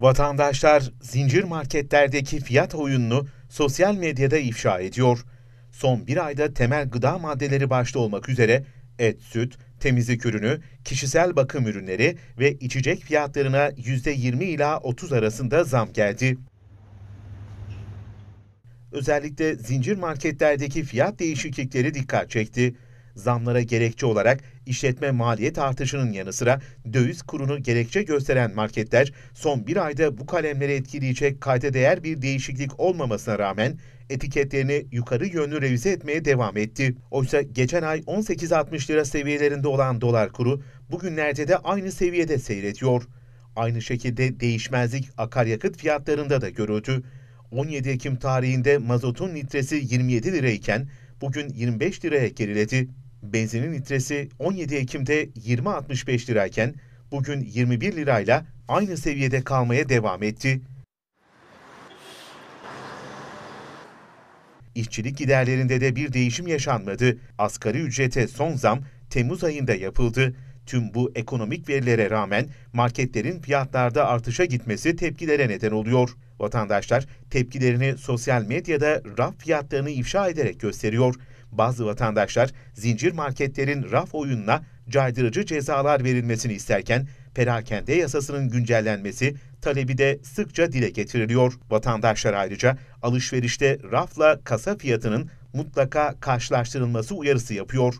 Vatandaşlar zincir marketlerdeki fiyat oyununu sosyal medyada ifşa ediyor. Son bir ayda temel gıda maddeleri başta olmak üzere et, süt, temizlik ürünü, kişisel bakım ürünleri ve içecek fiyatlarına %20 ila 30 arasında zam geldi. Özellikle zincir marketlerdeki fiyat değişiklikleri dikkat çekti. Zamlara gerekçe olarak işletme maliyet artışının yanı sıra döviz kurunu gerekçe gösteren marketler son bir ayda bu kalemleri etkileyecek kayda değer bir değişiklik olmamasına rağmen etiketlerini yukarı yönlü revize etmeye devam etti. Oysa geçen ay 18.60 lira seviyelerinde olan dolar kuru bugünlerde de aynı seviyede seyrediyor. Aynı şekilde değişmezlik akaryakıt fiyatlarında da görüldü. 17 Ekim tarihinde mazotun litresi 27 lirayken bugün 25 liraya geriledi. Benzinin litresi 17 Ekim'de 20.65 lirayken bugün 21 lirayla aynı seviyede kalmaya devam etti. İşçilik giderlerinde de bir değişim yaşanmadı. Asgari ücrete son zam Temmuz ayında yapıldı. Tüm bu ekonomik verilere rağmen marketlerin fiyatlarda artışa gitmesi tepkilere neden oluyor. Vatandaşlar tepkilerini sosyal medyada raf fiyatlarını ifşa ederek gösteriyor. Bazı vatandaşlar zincir marketlerin raf oyununa caydırıcı cezalar verilmesini isterken perakende yasasının güncellenmesi talebi de sıkça dile getiriliyor. Vatandaşlar ayrıca alışverişte rafla kasa fiyatının mutlaka karşılaştırılması uyarısı yapıyor.